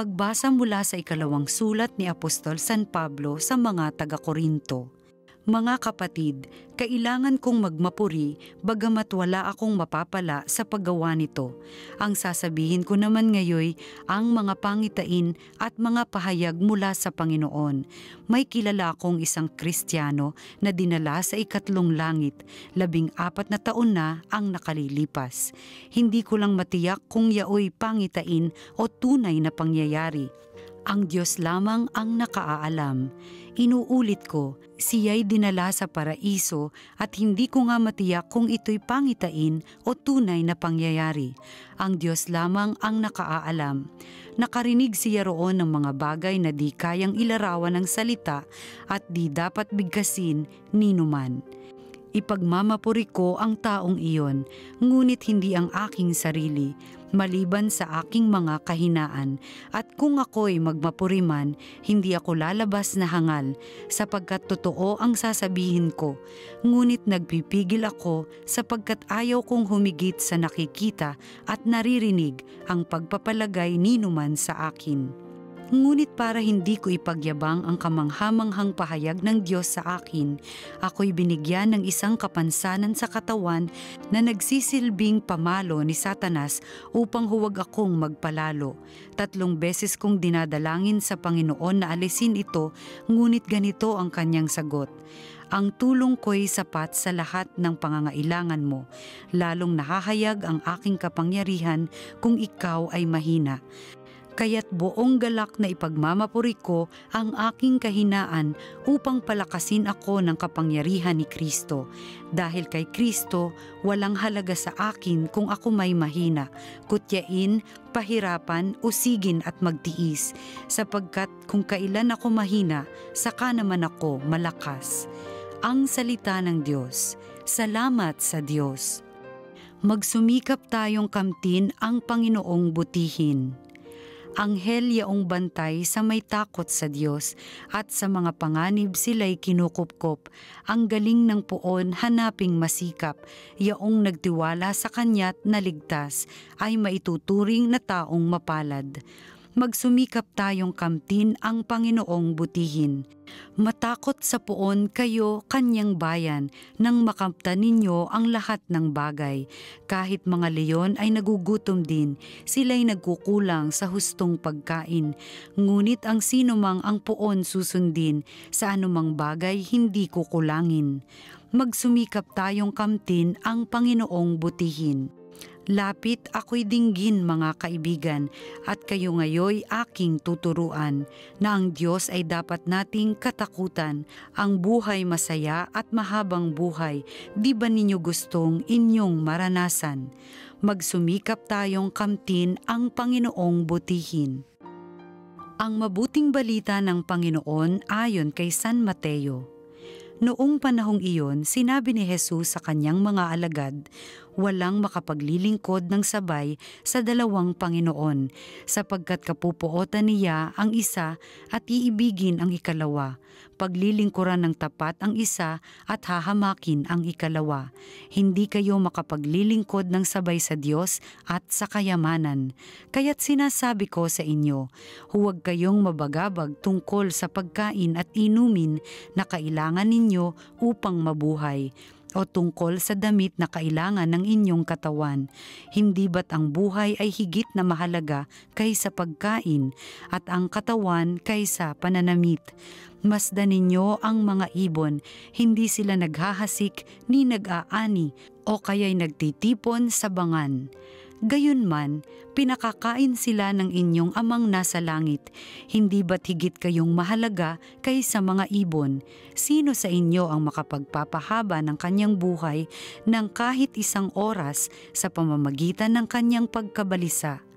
Pagbasa mula sa ikalawang sulat ni Apostol San Pablo sa mga taga-Korinto. Mga kapatid, kailangan kong magmapuri bagamat wala akong mapapala sa paggawa nito. Ang sasabihin ko naman ngayoy ang mga pangitain at mga pahayag mula sa Panginoon. May kilala akong isang Kristiyano na dinala sa ikatlong langit, labing apat na taon na ang nakalilipas. Hindi ko lang matiyak kung yaoy pangitain o tunay na pangyayari. Ang Diyos lamang ang nakaaalam. Inuulit ko, siya'y dinala sa paraiso at hindi ko nga matiyak kung ito'y pangitain o tunay na pangyayari. Ang Diyos lamang ang nakaaalam. Nakarinig siya roon ng mga bagay na di kayang ilarawan ng salita at di dapat bigkasin ni numan. Ipagmamapuri ko ang taong iyon, ngunit hindi ang aking sarili, maliban sa aking mga kahinaan. At kung ako'y magmapuri man, hindi ako lalabas na hangal, sapagkat totoo ang sasabihin ko. Ngunit nagpipigil ako sapagkat ayaw kong humigit sa nakikita at naririnig ang pagpapalagay ni numan sa akin. Ngunit para hindi ko ipagyabang ang kamanghamanghang pahayag ng Diyos sa akin, ako'y binigyan ng isang kapansanan sa katawan na nagsisilbing pamalo ni Satanas upang huwag akong magpalalo. Tatlong beses kong dinadalangin sa Panginoon na alisin ito, ngunit ganito ang kanyang sagot. Ang tulong ko'y sapat sa lahat ng pangangailangan mo, lalong nakahayag ang aking kapangyarihan kung ikaw ay mahina kaya't buong galak na ipagmamapuri ko ang aking kahinaan upang palakasin ako ng kapangyarihan ni Kristo. Dahil kay Kristo, walang halaga sa akin kung ako may mahina, kutyain, pahirapan, usigin at magtiis, sapagkat kung kailan ako mahina, saka naman ako malakas. Ang salita ng Diyos. Salamat sa Diyos. Magsumikap tayong kamtin ang Panginoong butihin anghel yaong bantay sa may takot sa Diyos at sa mga panganib sila'y kinukupkop. Ang galing ng puon hanaping masikap, yaong nagtiwala sa kanya't naligtas ay maituturing na taong mapalad magsumikap tayong kamtin ang Panginoong butihin. Matakot sa puon kayo kanyang bayan nang makamta ninyo ang lahat ng bagay. Kahit mga leyon ay nagugutom din, sila'y nagkukulang sa hustong pagkain. Ngunit ang sinumang ang puon susundin, sa anumang bagay hindi kukulangin. Magsumikap tayong kamtin ang Panginoong butihin. Lapit ako'y dinggin mga kaibigan at kayo ngayoy aking tuturuan na ang Diyos ay dapat nating katakutan, ang buhay masaya at mahabang buhay, di ba ninyo gustong inyong maranasan? Magsumikap tayong kamtin ang Panginoong butihin. Ang mabuting balita ng Panginoon ayon kay San Mateo. Noong panahong iyon, sinabi ni Jesus sa kanyang mga alagad, walang makapaglilingkod ng sabay sa dalawang Panginoon, sapagkat kapupuotan niya ang isa at iibigin ang ikalawa, paglilingkuran ng tapat ang isa at hahamakin ang ikalawa. Hindi kayo makapaglilingkod ng sabay sa Diyos at sa kayamanan. Kaya't sinasabi ko sa inyo, huwag kayong mabagabag tungkol sa pagkain at inumin na kailangan ninyo upang mabuhay o tungkol sa damit na kailangan ng inyong katawan. Hindi ba't ang buhay ay higit na mahalaga kaysa pagkain at ang katawan kaysa pananamit? Masdan ninyo ang mga ibon, hindi sila naghahasik ni nag-aani o kaya'y nagtitipon sa bangan Gayunman, pinakakain sila ng inyong amang nasa langit. Hindi ba't higit kayong mahalaga kaysa mga ibon? Sino sa inyo ang makapagpapahaba ng kanyang buhay ng kahit isang oras sa pamamagitan ng kanyang pagkabalisa?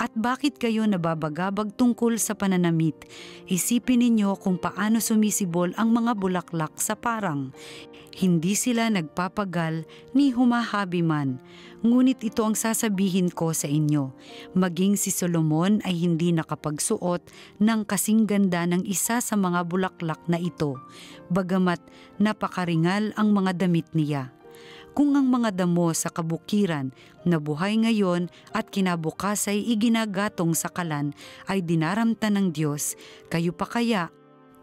At bakit kayo nababagabag tungkol sa pananamit? Isipin ninyo kung paano sumisibol ang mga bulaklak sa parang. Hindi sila nagpapagal ni humahabi man. Ngunit ito ang sasabihin ko sa inyo. Maging si Solomon ay hindi nakapagsuot ng kasing ganda ng isa sa mga bulaklak na ito, bagamat napakaringal ang mga damit niya. Kung ang mga damo sa kabukiran na buhay ngayon at kinabukas ay iginagatong sa kalan ay dinaramta ng Diyos, kayo pa kaya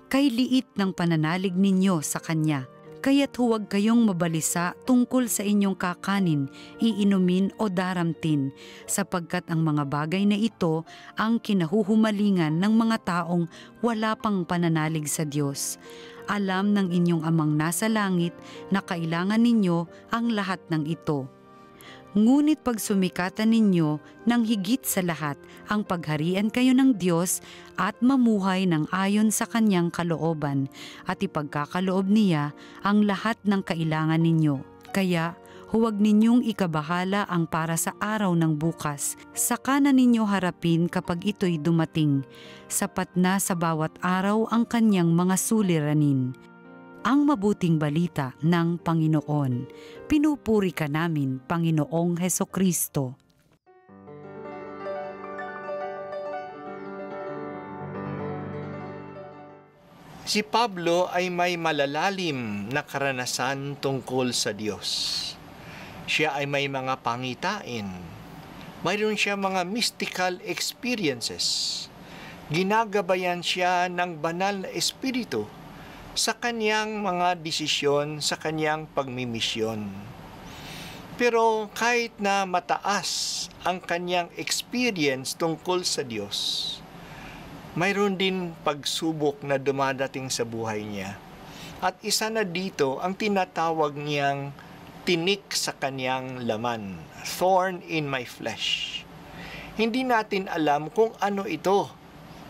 kay liit ng pananalig ninyo sa Kanya. Kaya't huwag kayong mabalisa tungkol sa inyong kakanin, iinumin o daramtin, sapagkat ang mga bagay na ito ang kinahuhumalingan ng mga taong wala pang pananalig sa Diyos alam ng inyong amang nasa langit na kailangan ninyo ang lahat ng ito. Ngunit pag sumikatan ninyo ng higit sa lahat ang pagharian kayo ng Diyos at mamuhay ng ayon sa kanyang kalooban at ipagkakaloob niya ang lahat ng kailangan ninyo. Kaya huwag ninyong ikabahala ang para sa araw ng bukas. Saka na ninyo harapin kapag ito'y dumating. Sapat na sa bawat araw ang kanyang mga suliranin. Ang mabuting balita ng Panginoon. Pinupuri ka namin, Panginoong Heso Kristo. Si Pablo ay may malalalim na karanasan tungkol sa Diyos siya ay may mga pangitain. Mayroon siya mga mystical experiences. Ginagabayan siya ng banal na espiritu sa kanyang mga desisyon, sa kanyang pagmimisyon. Pero kahit na mataas ang kanyang experience tungkol sa Diyos, mayroon din pagsubok na dumadating sa buhay niya. At isa na dito ang tinatawag niyang tinik sa kanyang laman, thorn in my flesh. Hindi natin alam kung ano ito.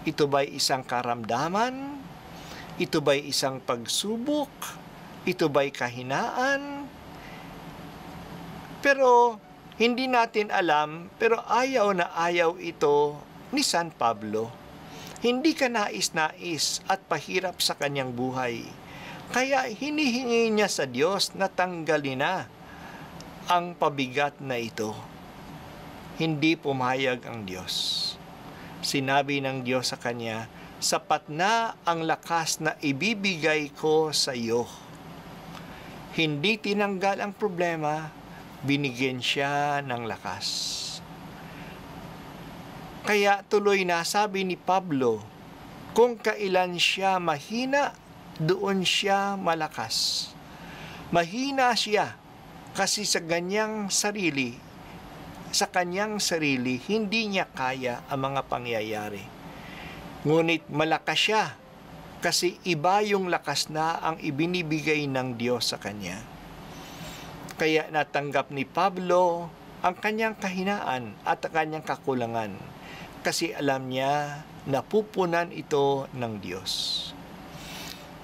Ito ba'y isang karamdaman? Ito ba'y isang pagsubok? Ito ba'y kahinaan? Pero hindi natin alam, pero ayaw na ayaw ito ni San Pablo. Hindi ka nais-nais at pahirap sa kanyang buhay kaya hinihingi niya sa Diyos na tanggalin na ang pabigat na ito. Hindi pumayag ang Diyos. Sinabi ng Diyos sa kanya, sapat na ang lakas na ibibigay ko sa iyo. Hindi tinanggal ang problema, binigyan siya ng lakas. Kaya tuloy na sabi ni Pablo, kung kailan siya mahina, doon siya malakas. Mahina siya kasi sa ganyang sarili, sa kanyang sarili, hindi niya kaya ang mga pangyayari. Ngunit malakas siya kasi iba yung lakas na ang ibinibigay ng Diyos sa kanya. Kaya natanggap ni Pablo ang kanyang kahinaan at ang kanyang kakulangan kasi alam niya na pupunan ito ng Diyos.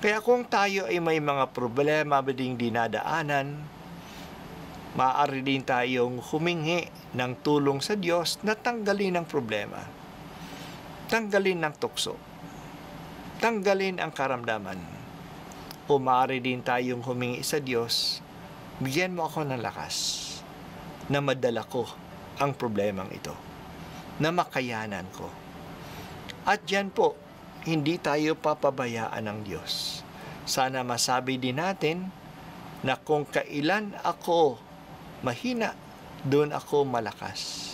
Kaya kung tayo ay may mga problema ba ding dinadaanan, maaari din tayong humingi ng tulong sa Diyos na tanggalin ang problema. Tanggalin ang tukso. Tanggalin ang karamdaman. O maaari din tayong humingi sa Diyos, bigyan mo ako ng lakas na madala ko ang problemang ito, na makayanan ko. At diyan po, hindi tayo papabayaan ng Diyos. Sana masabi din natin na kung kailan ako mahina, doon ako malakas.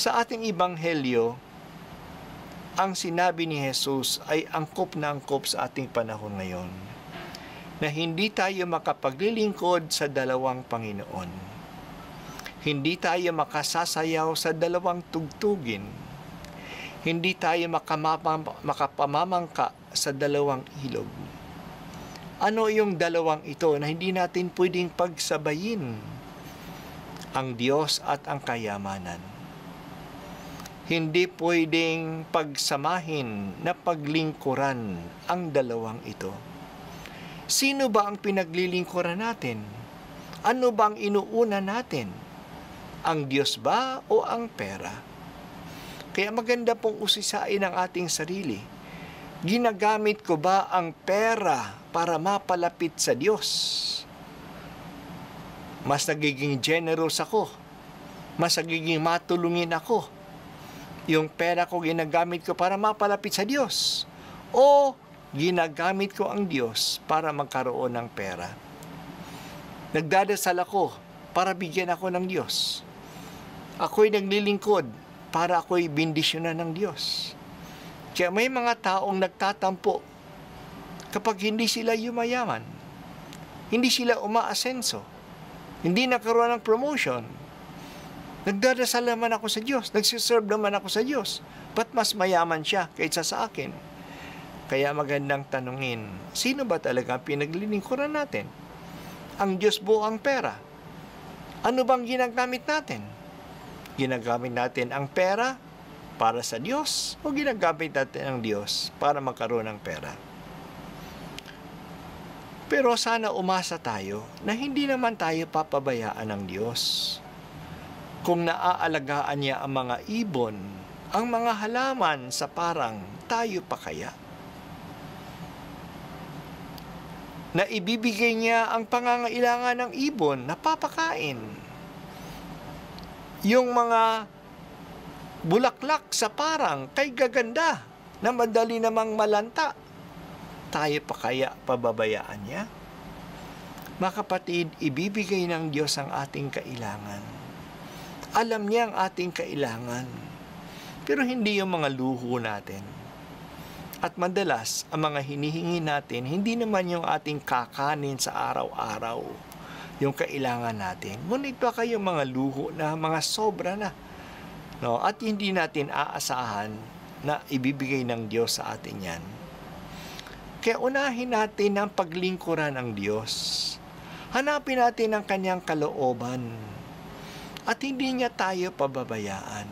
Sa ating ibanghelyo, ang sinabi ni Jesus ay angkop na angkop sa ating panahon ngayon na hindi tayo makapaglilingkod sa dalawang Panginoon. Hindi tayo makasasayaw sa dalawang tugtugin hindi tayo makapamamangka sa dalawang ilog. Ano yung dalawang ito na hindi natin pwedeng pagsabayin? Ang Diyos at ang kayamanan. Hindi pwedeng pagsamahin na paglingkuran ang dalawang ito. Sino ba ang pinaglilingkuran natin? Ano bang inuuna natin? Ang Diyos ba o ang pera? Kaya maganda pong usisain ang ating sarili. Ginagamit ko ba ang pera para mapalapit sa Diyos? Mas nagiging generous ako. Mas nagiging matulungin ako. Yung pera ko ginagamit ko para mapalapit sa Diyos. O ginagamit ko ang Diyos para magkaroon ng pera. Nagdadasal ako para bigyan ako ng Diyos. Ako'y naglilingkod para ako'y bindisyonan ng Diyos. Kaya may mga taong nagtatampo kapag hindi sila yumayaman. Hindi sila umaasenso. Hindi nakaroon ng promotion. Nagdadasal naman ako sa Diyos. Nagsiserve naman ako sa Diyos. Ba't mas mayaman siya kaysa sa akin? Kaya magandang tanungin, sino ba talaga pinaglilingkuran natin? Ang Diyos buo ang pera. Ano bang ginagamit natin? Ginagamit natin ang pera para sa Diyos o ginagamit natin ang Diyos para magkaroon ng pera? Pero sana umasa tayo na hindi naman tayo papabayaan ng Diyos. Kung naaalagaan niya ang mga ibon, ang mga halaman sa parang tayo pa kaya? Na ibibigay niya ang pangangailangan ng ibon na papakain. Yung mga bulaklak sa parang kay gaganda na madali namang malanta. Tayo pa kaya pababayaan niya? Mga kapatid, ibibigay ng Diyos ang ating kailangan. Alam niya ang ating kailangan pero hindi yung mga luho natin. At madalas, ang mga hinihingi natin, hindi naman yung ating kakanin sa araw-araw, yung kailangan natin. Ngunit baka yung mga luho na mga sobra na. No? At hindi natin aasahan na ibibigay ng Diyos sa atin yan. Kaya unahin natin ang paglingkuran ng Diyos. Hanapin natin ang kanyang kalooban. At hindi niya tayo pababayaan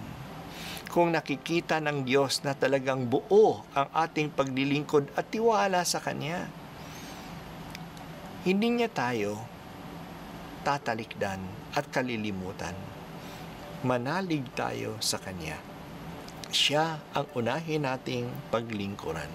kung nakikita ng Diyos na talagang buo ang ating paglilingkod at tiwala sa Kanya. Hindi niya tayo tatalikdan at kalilimutan. Manalig tayo sa Kanya. Siya ang unahin nating paglingkuran.